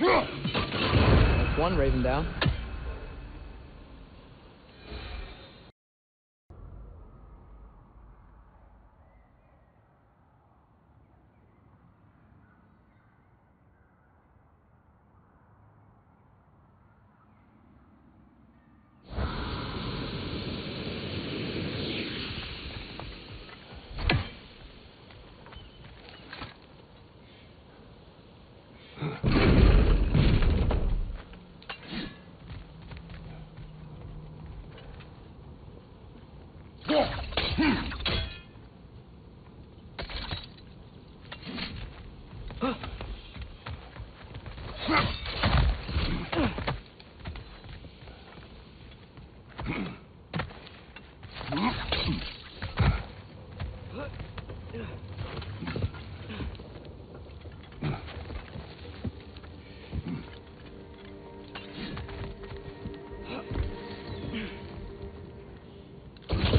That's one raven down.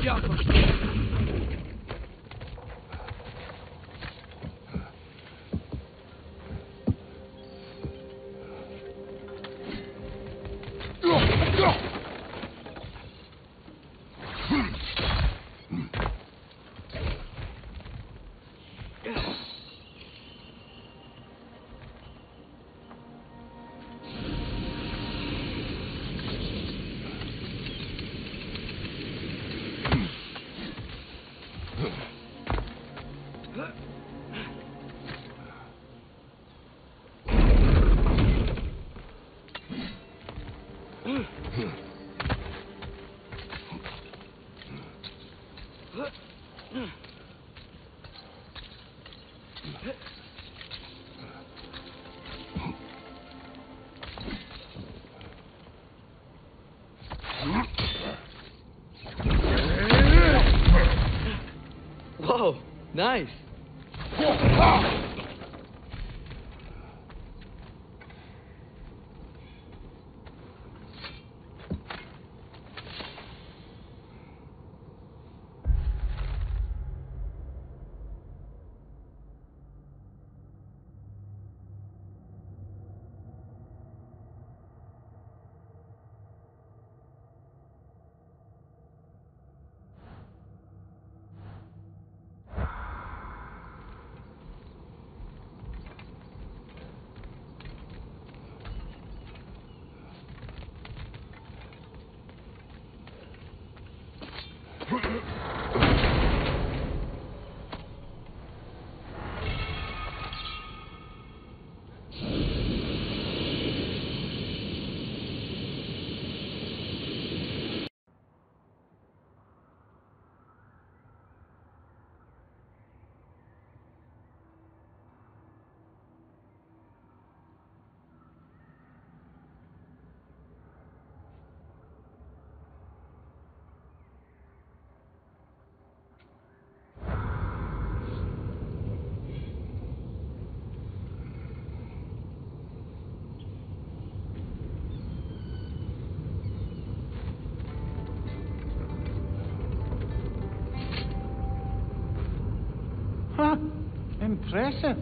Yeah, for sure. Go! Oh, Whoa, nice. Huh, impressive.